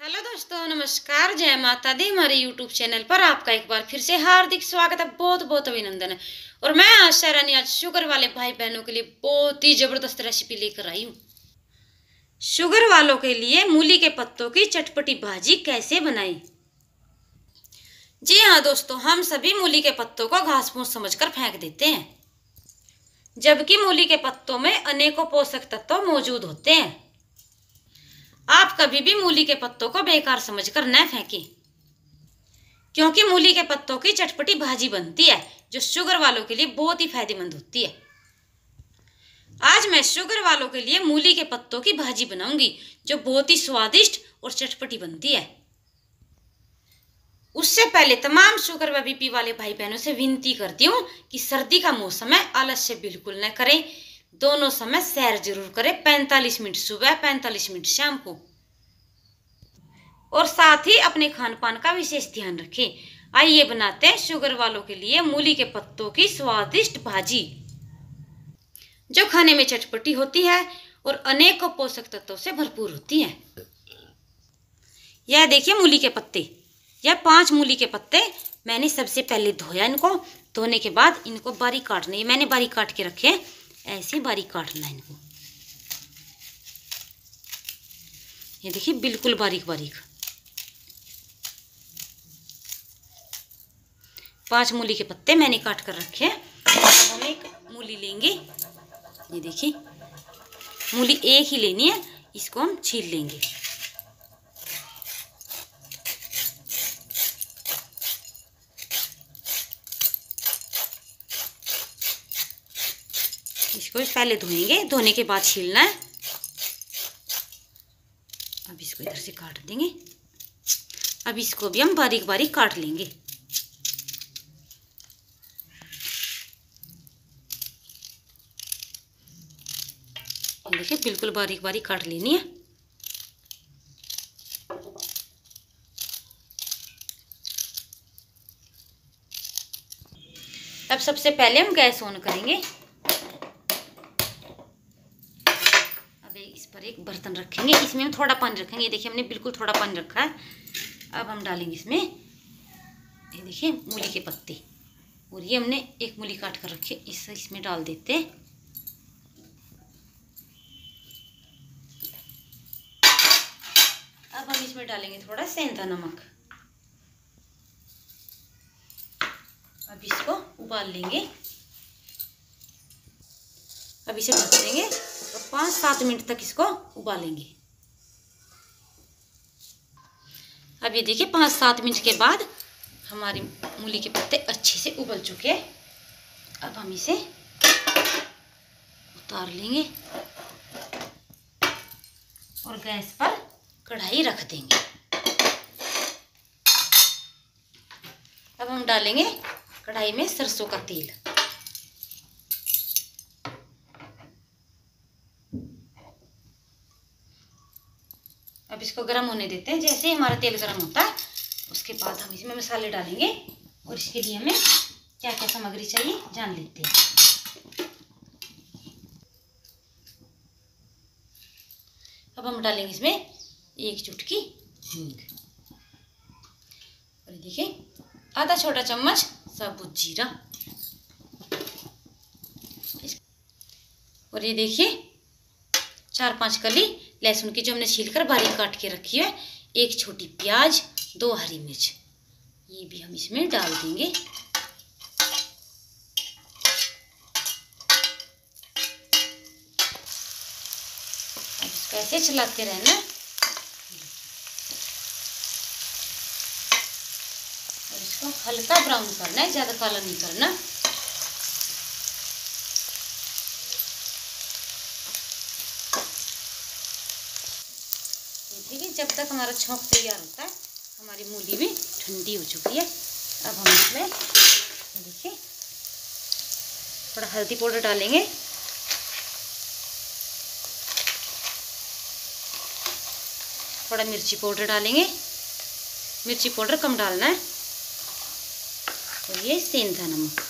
Hello दोस्तों, नमस्कार। जय माता दी, हमारे यूट्यूब चैनल पर आपका एक बार फिर से हार्दिक स्वागत है बहुत बहुत अभिनंदन। है और मैं आशा रानी, आज शुगर वाले भाई बहनों के लिए बहुत ही ज़बरदस्त रेसिपी लेकर आई हूँ। शुगर वालों के लिए मूली के पत्तों की चटपटी भाजी कैसे बनाएँ? जी हाँ दोस्तों, हम सभी मूली के पत्तों को घास फूस समझकर फेंक देते हैं। जबकि मूली के पत्तों में अनेकों पोषक तत्व मौजूद होते हैं। आप कभी भी मूली के पत्तों को बेकार समझकर न फेंकें। क्योंकि मूली के पत्तों की चटपटी भाजी बनती है, जो शुगर वालों के लिए बहुत ही फ़ायदेमंद होती है। आज मैं शुगर वालों के लिए मूली के पत्तों की भाजी बनाऊँगी, जो बहुत ही स्वादिष्ट और चटपटी बनती है। उससे पहले तमाम शुगर व बीपी वाले भाई बहनों से विनती करती हूँ कि सर्दी का मौसम है आलस्य बिल्कुल न करें। दोनों समय सैर ज़रूर करें, पैंतालीस मिनट सुबह, पैंतालीस मिनट शाम को। और साथ ही अपने खान पान का विशेष ध्यान रखें। आइए बनाते हैं शुगर वालों के लिए मूली के पत्तों की स्वादिष्ट भाजी। जो खाने में चटपटी होती है और अनेकों पोषक तत्वों से भरपूर होती है। यह देखिए मूली के पत्ते। यह पाँच मूली के पत्ते। मैंने सबसे पहले धोया इनको। धोने के बाद इनको बारीक काटने, मैंने बारीक काट के रखे ऐसे बारीक काटना है इनको। ये देखिए, बिल्कुल बारीक बारीक। पाँच मूली के पत्ते मैंने काट कर रखे हैं। हम एक मूली लेंगे। ये देखिए, मूली एक ही लेनी है, इसको हम छील लेंगे। इसको पहले धोएँगे। धोने के बाद छीलना है। अब इसको इधर से काट देंगे। अब इसको भी हम बारीक बारीक काट लेंगे। देखिए, बिल्कुल बारीक बारीक काट लेनी है। अब सबसे पहले हम गैस ऑन करेंगे। इस पर एक बर्तन रखेंगे, इसमें हम थोड़ा पानी रखेंगे। ये देखिए, हमने बिल्कुल थोड़ा पानी रखा है। अब हम डालेंगे इसमें, ये देखिए, मूली के पत्ते। और ये हमने एक मूली काट कर रखी इस इसमें डाल देते अब हम इसमें डालेंगे थोड़ा सेंधा नमक। अब इसको उबाल लेंगे। अब इसे ढक देंगे पाँच सात मिनट तक इसको उबालेंगे। अब ये देखिए, पाँच सात मिनट के बाद हमारी मूली के पत्ते अच्छे से उबल चुके अब हम इसे उतार लेंगे और गैस पर कढ़ाई रख देंगे। अब हम डालेंगे कढ़ाई में सरसों का तेल अब इसको गर्म होने देते हैं, जैसे ही हमारा तेल गर्म होता है, उसके बाद हम इसमें मसाले डालेंगे और इसके लिए हमें क्या क्या सामग्री चाहिए जान लेते हैं। अब हम डालेंगे इसमें एक चुटकी हींग। और देखिए, आधा छोटा चम्मच साबुत जीरा। और ये देखिए चार पाँच कली लहसुन की जो हमने छील कर बारीक काट के रखी है, एक छोटी प्याज, दो हरी मिर्च। ये भी हम इसमें डाल देंगे। ऐसे चलाते रहना। और इसको हल्का ब्राउन करना है, ज़्यादा काला नहीं करना। है जब तक हमारा छोंक तैयार होता है, हमारी मूली भी ठंडी हो चुकी है। अब हम इसमें, देखिए, थोड़ा हल्दी पाउडर डालेंगे। थोड़ा मिर्ची पाउडर डालेंगे। मिर्ची पाउडर कम डालना है। और ये सेंधा नमक।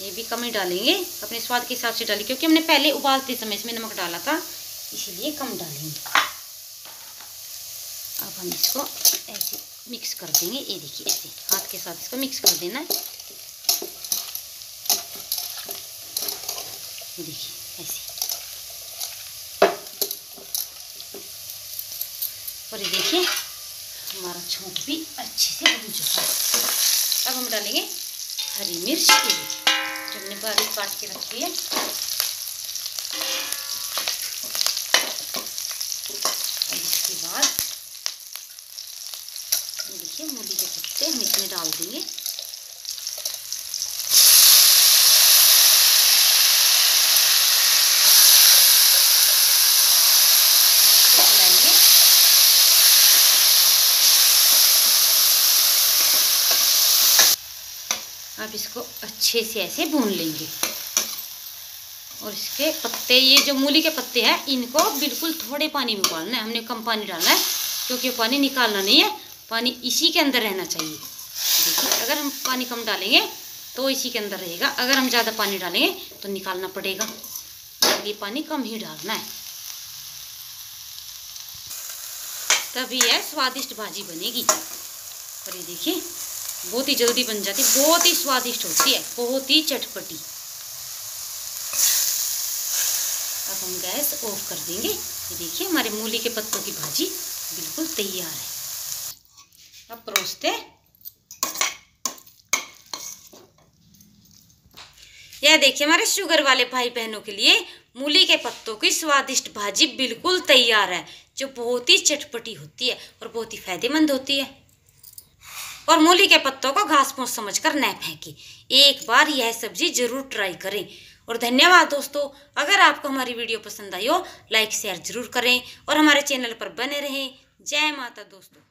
ये भी कम ही डालेंगे, अपने स्वाद के हिसाब से डालेंगे क्योंकि हमने पहले उबालते समय इसमें नमक डाला था, इसीलिए कम डालेंगे। हम इसको ऐसे मिक्स कर देंगे ये देखिए ऐसे हाथ के साथ इसको मिक्स कर देना है देखिए ऐसे और ये देखिए हमारा छोंक भी अच्छे से भून चुका है अब हम डालेंगे हरी मिर्च के जो हमने बारीक काट के रखी है और इसके बाद देखिए मूली के पत्ते हम इसमें डाल देंगे। अब इसको अच्छे से ऐसे भून लेंगे। और इसके पत्ते, ये जो मूली के पत्ते हैं, इनको बिल्कुल थोड़े पानी में उबालना है। हमने कम पानी डालना है, क्योंकि पानी निकालना नहीं है। पानी इसी के अंदर रहना चाहिए। देखिए, अगर हम पानी कम डालेंगे तो इसी के अंदर रहेगा। अगर हम ज़्यादा पानी डालेंगे तो निकालना पड़ेगा। ये पानी कम ही डालना है। तभी यह स्वादिष्ट भाजी बनेगी। और ये देखिए, बहुत ही जल्दी बन जाती है बहुत ही स्वादिष्ट होती है, बहुत ही चटपटी। अब हम गैस ऑफ़ कर देंगे। ये देखिए, हमारे मूली के पत्तों की भाजी बिल्कुल तैयार है। अब यह देखिए, हमारे शुगर वाले भाई बहनों के लिए मूली के पत्तों की स्वादिष्ट भाजी बिल्कुल तैयार है, जो बहुत ही चटपटी होती है और बहुत ही फ़ायदेमंद होती है। और मूली के पत्तों को घास फूस समझ कर न फेंकें। एक बार यह सब्ज़ी ज़रूर ट्राई करें। और धन्यवाद दोस्तों, अगर आपको हमारी वीडियो पसंद आई हो, लाइक, शेयर ज़रूर करें और हमारे चैनल पर बने रहें। जय माता दोस्तों।